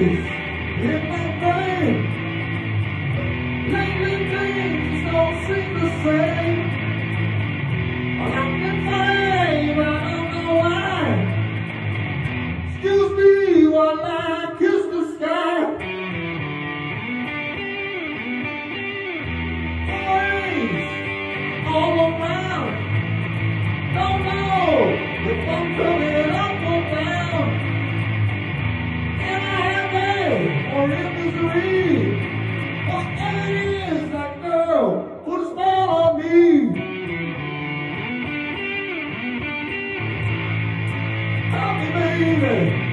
Memories in my brain. Lately things don't seem the same. I'm I don't know why. Excuse me while I kiss the sky. All around. Don't know if I'm or in misery? Whatever it is, that girl put a smile on me. Tell me, baby.